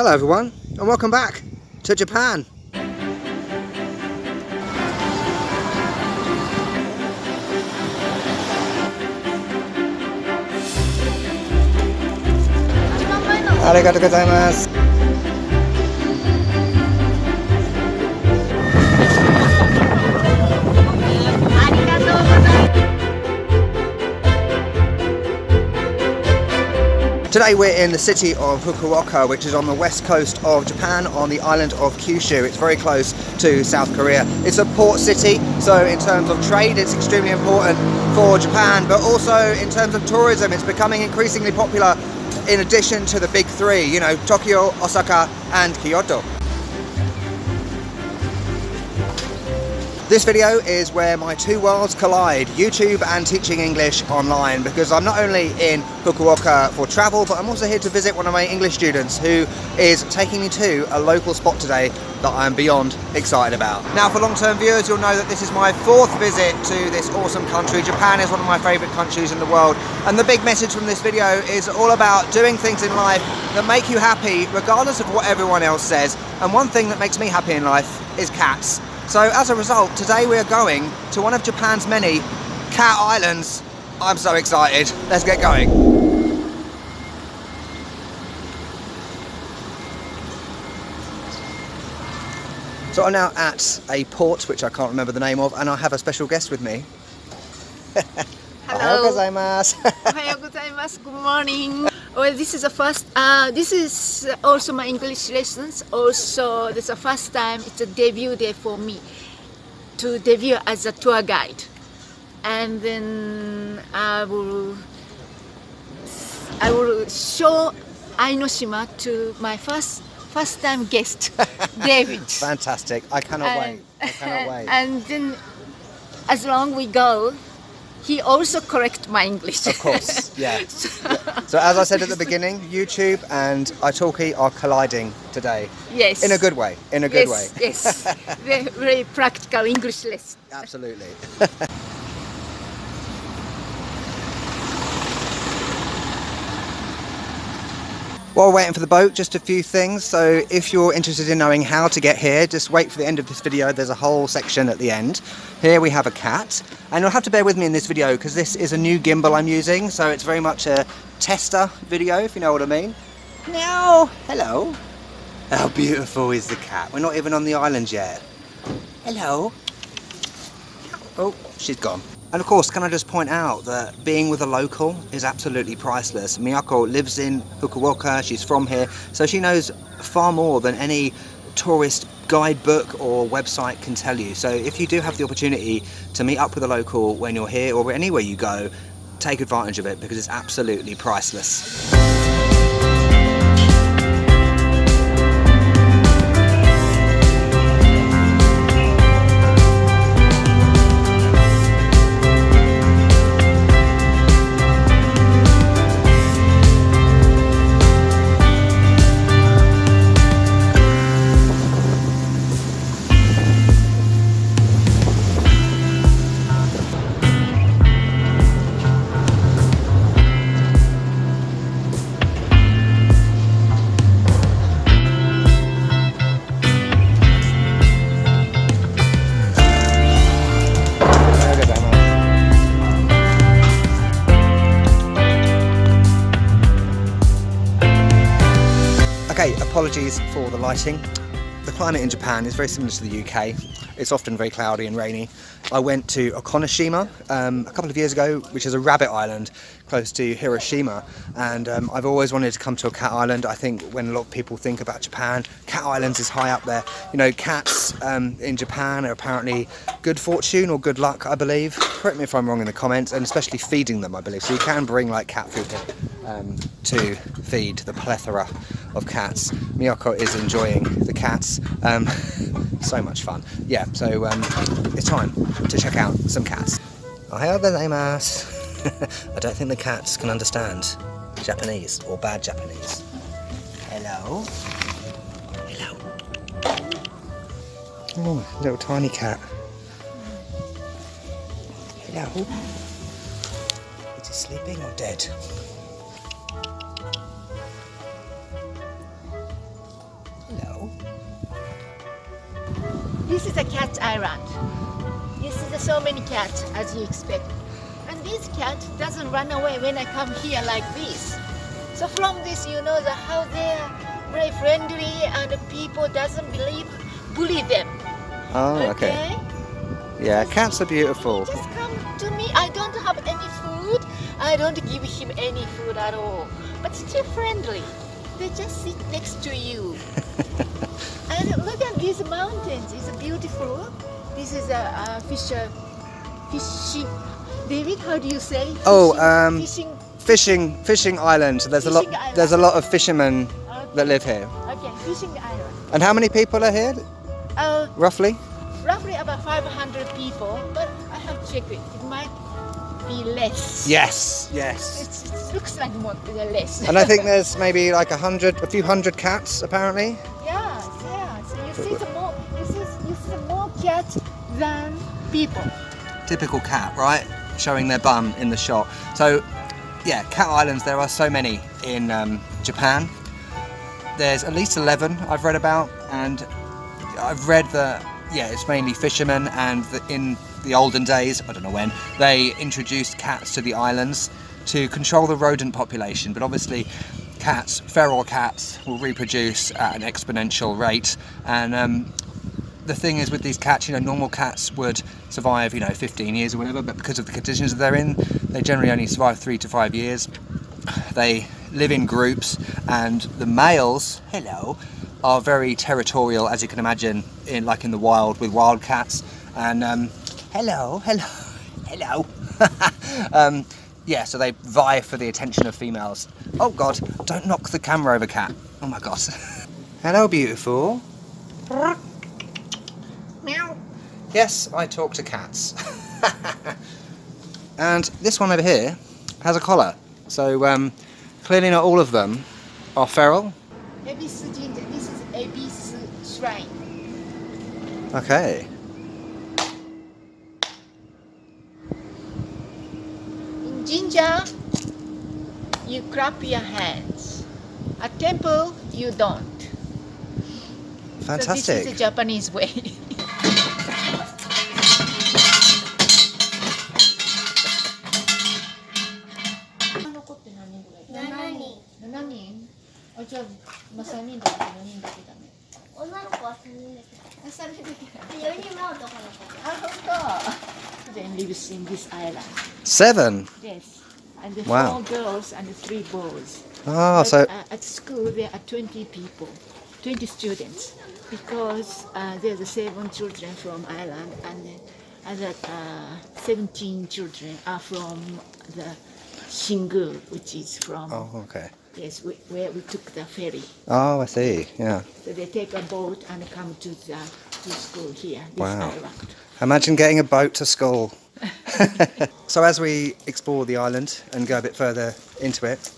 Hello everyone and welcome back to Japan. Arigatou gozaimasu. Today we're in the city of Fukuoka, which is on the west coast of Japan on the island of Kyushu. It's very close to South Korea. It's a port city, so in terms of trade it's extremely important for Japan, but also in terms of tourism it's becoming increasingly popular in addition to the big three, you know, Tokyo, Osaka and Kyoto. This video is where my two worlds collide, YouTube and teaching English online, because I'm not only in Fukuoka for travel, but I'm also here to visit one of my English students who is taking me to a local spot today that I'm beyond excited about. Now for long-term viewers, you'll know that this is my fourth visit to this awesome country. Japan is one of my favorite countries in the world. And the big message from this video is all about doing things in life that make you happy, regardless of what everyone else says. And one thing that makes me happy in life is cats. So as a result, today we are going to one of Japan's many cat islands. I'm so excited. Let's get going. So I'm now at a port which I can't remember the name of and I have a special guest with me. Hello. gozaimasu. Good morning. Well, this is the first. Uh, this is also my English lessons. Also, this is the first time. It's a debut day for me to debut as a tour guide, and then I will. I will show Ainoshima to my first first time guest, David. Fantastic! I cannot and, wait. I cannot wait. And then, as long we go, he also correct my English. Of course, yeah. So as I said at the beginning, YouTube and Italki are colliding today. Yes. In a good way. In a good yes, way. yes. very, very practical English lesson. Absolutely. While waiting for the boat, just a few things. So if you're interested in knowing how to get here, just wait for the end of this video. There's a whole section at the end. Here we have a cat. And you'll have to bear with me in this video because this is a new gimbal I'm using. So it's very much a tester video, if you know what I mean. Now, hello. How beautiful is the cat? We're not even on the island yet. Hello. Oh, she's gone. And of course, can I just point out that being with a local is absolutely priceless. Miyako lives in Fukuoka, she's from here, so she knows far more than any tourist guidebook or website can tell you. So if you do have the opportunity to meet up with a local when you're here or anywhere you go, take advantage of it because it's absolutely priceless. Apologies for the lighting. The climate in Japan is very similar to the UK. It's often very cloudy and rainy. I went to Okunoshima um, a couple of years ago, which is a rabbit island close to Hiroshima. And um, I've always wanted to come to a cat island. I think when a lot of people think about Japan, cat islands is high up there. You know, cats um, in Japan are apparently good fortune or good luck, I believe. Correct me if I'm wrong in the comments, and especially feeding them, I believe. So you can bring like cat food here um, to feed the plethora of cats. Miyako is enjoying cats. Um, so much fun. Yeah, so um, it's time to check out some cats. Ohayou. I don't think the cats can understand Japanese or bad Japanese. Hello. Hello. Oh, little tiny cat. Hello. Is he sleeping or dead? This is a cat island. This is so many cats as you expect. And this cat doesn't run away when I come here like this. So from this you know that how they are very friendly and people doesn't believe bully them. Oh, okay. Yeah, cats are beautiful. Just come to me. I don't have any food. I don't give him any food at all. But still friendly. They just sit next to you. and look at these mountains. It's beautiful. This is a, a fisher, fishing. David, how do you say? Oh, Fishing- um, fishing. Fishing, fishing island. So there's a lot. Island. There's a lot of fishermen that live here. Okay, fishing island. And how many people are here, Uh, roughly? roughly about 500 people, but I have checked it. It might be less. Yes, yes. It's, it looks like more less. And I think there's maybe like a hundred, a few hundred cats apparently. Yeah, yeah. So you see the more you see you see more cats than people. Typical cat, right? Showing their bum in the shot. So, yeah, cat islands. There are so many in um, Japan. There's at least 11 I've read about, and I've read that yeah, it's mainly fishermen, and that in the olden days, I don't know when, they introduced cats to the islands to control the rodent population. But obviously, cats, feral cats, will reproduce at an exponential rate, and um, the thing is with these cats, you know, normal cats would survive, you know, 15 years or whatever, but because of the conditions that they're in, they generally only survive three to five years. They live in groups, and the males, hello, are very territorial, as you can imagine, in like in the wild with wild cats. And um, hello, hello, hello. um, yeah, so they vie for the attention of females. Oh God, don't knock the camera over, cat. Oh my God. hello, beautiful. Meow. Yes, I talk to cats. and this one over here has a collar. So um, clearly not all of them are feral. This is Ebisu Shrine. Okay. In Jinja, you clap your hands. A temple, you don't. Fantastic. So this is the Japanese way. Seven. And the Wow. four girls and the three boys Oh, But, so uh, at school there are 20 people 20 students because uh, there's seven children from Ireland and other uh, 17 children are from the Shingu which is from Oh, okay. yes we, where we took the ferry Oh, I see. Yeah. So they take a boat and come to the to school here, this Wow. island. Imagine getting a boat to school. so as we explore the island and go a bit further into it,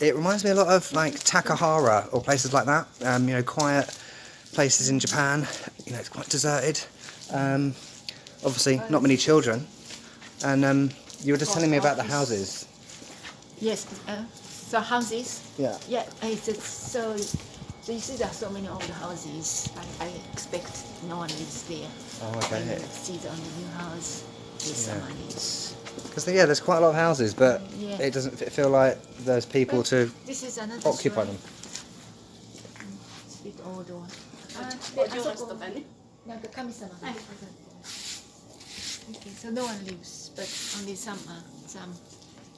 it reminds me a lot of like Takahara or places like that. Um, you know, quiet places in Japan. You know, it's quite deserted. Um, obviously, not many children. And um, you were just telling me about the houses. Yes, uh, so houses. Yeah. Yeah, it's, so. So you see, there are so many old houses, and I expect no one lives there. Oh, okay. see the new house, signs. Because yeah, there's quite a lot of houses, but yeah. it doesn't feel like there's people but to occupy story. them. Ah, okay, so no one lives, but only some are, some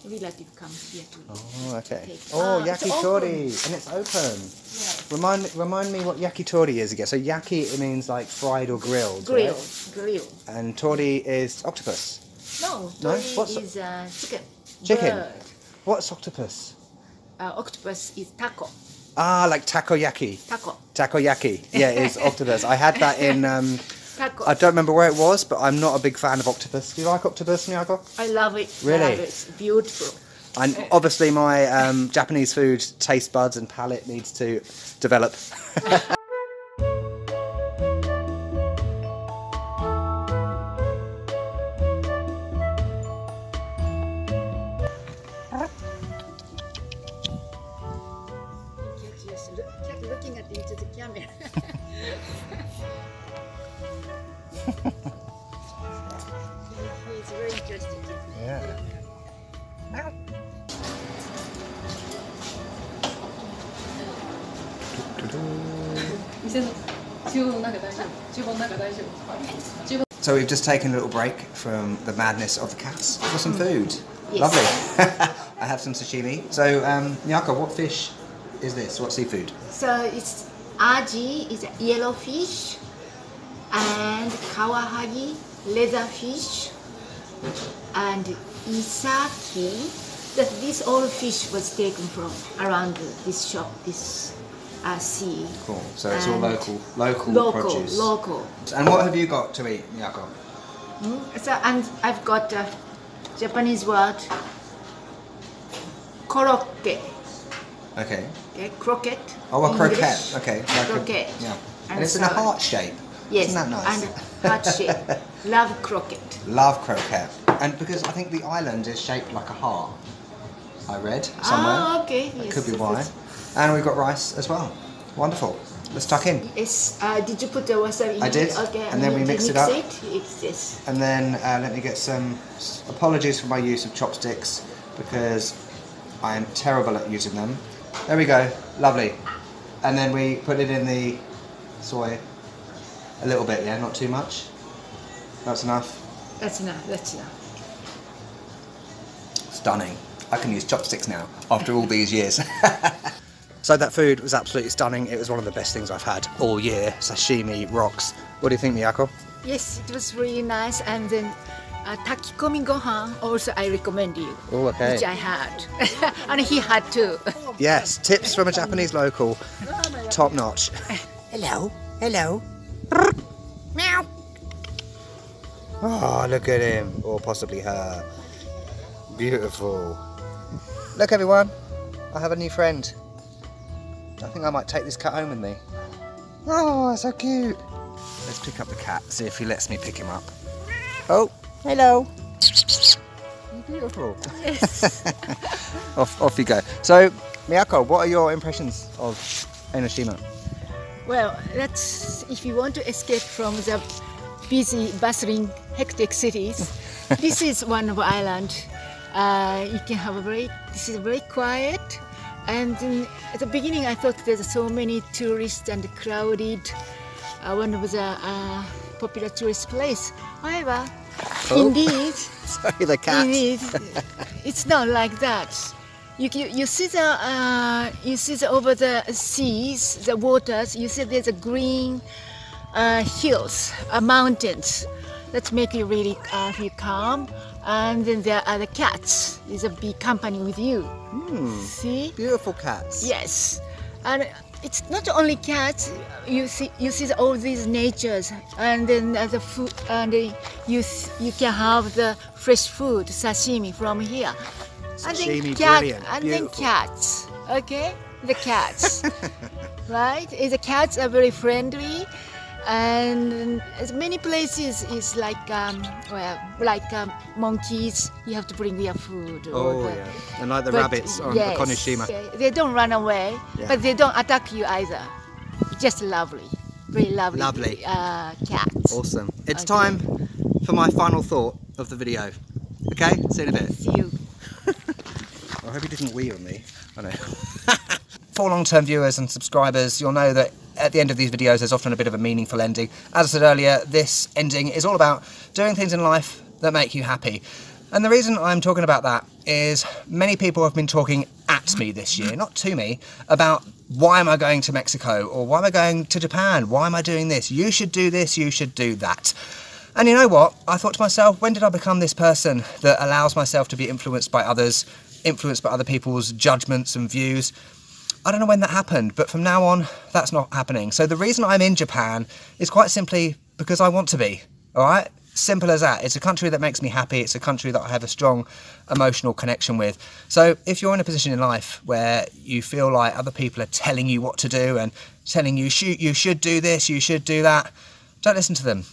relative comes here to. Oh, okay. Take- Oh, Ah, it's yakitori, open. and it's open. Yeah. Remind remind me what yakitori is again. So yaki it means like fried or grilled, Grill, right? grill. And tori is octopus. No, No? tori What's- is uh, chicken. Chicken. Bird. What's octopus? Uh, octopus is taco. Ah, like takoyaki. Taco. Takoyaki. Yeah, it's octopus. I had that in. Um, I don't remember where it was, but I'm not a big fan of octopus. Do you like octopus, Miyako? I love it. Really? Love it. It's beautiful. And obviously, my um, Japanese food taste buds and palate needs to develop. He's very. Yeah. So we've just taken a little break from the madness of the cats for some hmm. food. Yes. Lovely. I have some sashimi. So, um, Miyako, what fish is this? What seafood? So it's aji, is yellow fish, and kawahagi leatherfish, and isaki. That this all fish was taken from around this shop, this uh, sea. Cool. So it's all local, local, Local, produce. local. And what have you got to eat, Miyako? So and I've got a Japanese word korokke. Okay. Okay, croquette. Oh, a croquette. Okay. like a- Croquette. yeah. And, And it's in a heart shape. Yes, Isn't that nice? and heart shape. Love croquette. Love croquette. And because I think the island is shaped like a heart. I read somewhere. Ah, okay. That Yes, could be yes, why. And we've got rice as well. Wonderful. Let's tuck in. Yes. Uh, did you put the wasabi in I did. Okay. and then we mix it up. It. It's this. And then uh, let me get some apologies for my use of chopsticks because I am terrible at using them. There we go, lovely. And then we put it in the soy a little bit, yeah, not too much. That's enough. That's enough. That's enough. Stunning. I can use chopsticks now after all these years. so that food was absolutely stunning. It was one of the best things I've had all year. Sashimi rocks. What do you think, Miyako? Yes, it was really nice. And then uh, takikomi gohan also I recommend you. Oh, okay. Which I had, and he had too. Yes, tips from a Japanese local. Top notch. Hello, hello. Meow. Oh, look at him. Or possibly her. Beautiful. Look, everyone. I have a new friend. I think I might take this cat home with me. Oh, so cute. Let's pick up the cat, see if he lets me pick him up. Oh, hello. Beautiful. Yes. off, off you go. So, Miyako, what are your impressions of Ainoshima? Well, that's if you want to escape from the busy, bustling, hectic cities. this is one of island. Uh, you can have a very. This is very quiet. And then at the beginning, I thought there's so many tourists and crowded. Uh, one of the uh, popular tourist place. However, Oh. indeed, Sorry, the cat. Indeed, it's not like that. You, you, you see the uh, you see the over the seas, the waters. You see there's a green uh, hills, uh, mountains. That make you really uh, feel calm. And then there are the cats. Is a big company with you. Hmm, See? beautiful cats. Yes, and it's not only cats. You see, you see all these natures, and then uh, the food, and you you can have the fresh food, sashimi from here. And cat, and then cats. Okay, the cats, right? The cats are very friendly. And as many places is like um, well, like um, monkeys. You have to bring their food. or Oh, the, yeah. And like the rabbits on yes, Konishima. yeah, They don't run away, Yeah. but they don't attack you either. Just lovely, very lovely. Lovely. Uh, cats. Awesome. It's Okay. time for my final thought of the video. Okay, see you in a bit. See you. Hope he didn't wee on me. I know. For long-term viewers and subscribers, you'll know that at the end of these videos there's often a bit of a meaningful ending. As I said earlier, this ending is all about doing things in life that make you happy. And the reason I'm talking about that is many people have been talking at me this year, not to me, about why am I going to Mexico or why am I going to Japan? Why am I doing this? You should do this, you should do that. And you know what? I thought to myself, when did I become this person that allows myself to be influenced by others, influenced by other people's judgments and views? I don't know when that happened, but from now on, that's not happening. So the reason I'm in Japan is quite simply because I want to be, all right? Simple as that. It's a country that makes me happy. It's a country that I have a strong emotional connection with. So if you're in a position in life where you feel like other people are telling you what to do and telling you, shoot, you should do this, you should do that, don't listen to them.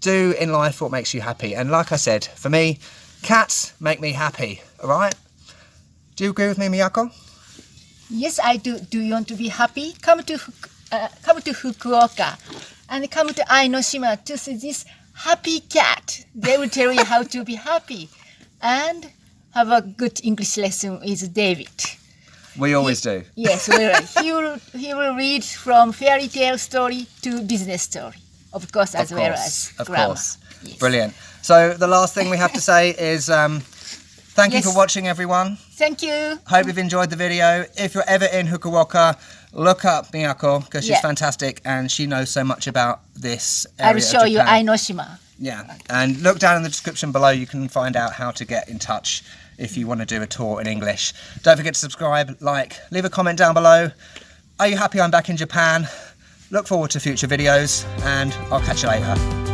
Do in life what makes you happy. And like I said, for me, cats make me happy, all right? Do you agree with me, Miyako? Yes, I do. Do you want to be happy? Come to uh, come to Fukuoka, and come to Ainoshima to see this happy cat. They will tell you how to be happy, and have a good English lesson with David. We always do. Yes, well, he will he will read from fairy tale story to business story, of course, as of well course, as of grammar. course. Yes. Brilliant. So the last thing we have to say is um, thank you for watching, everyone. Thank you. Hope you've enjoyed the video. If you're ever in Fukuoka, look up Miyako because she's Yeah. fantastic and she knows so much about this I will show you. Ainoshima. Yeah, and look down in the description below. You can find out how to get in touch if you want to do a tour in English. Don't forget to subscribe, like, leave a comment down below. Are you happy I'm back in Japan? Look forward to future videos, and I'll catch you later.